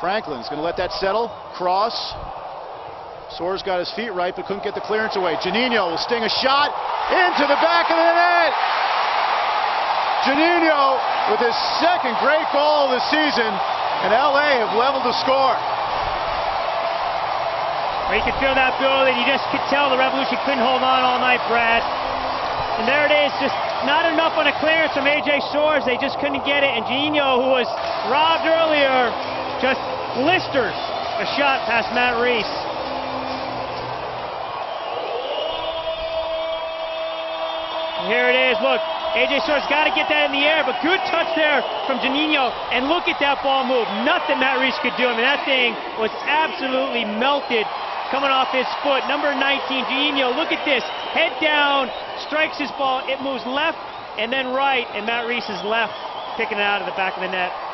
Franklin's going to let that settle. Cross. Soares got his feet right, but couldn't get the clearance away. Juninho will sting a shot into the back of the net. Juninho with his second great goal of the season, and LA have leveled the score. Well, you could feel that building. You just could tell the Revolution couldn't hold on all night, Brad. And there it is, just not enough on a clearance from AJ Soares. They just couldn't get it. And Juninho, who was robbed earlier, just blisters a shot past Matt Reis. Here it is. Look, AJ Soares got to get that in the air, but good touch there from Juninho. And look at that ball move. Nothing Matt Reis could do. I mean, that thing was absolutely melted coming off his foot. Number 19, Juninho, look at this. Head down, strikes his ball. It moves left and then right, and Matt Reis is left, picking it out of the back of the net.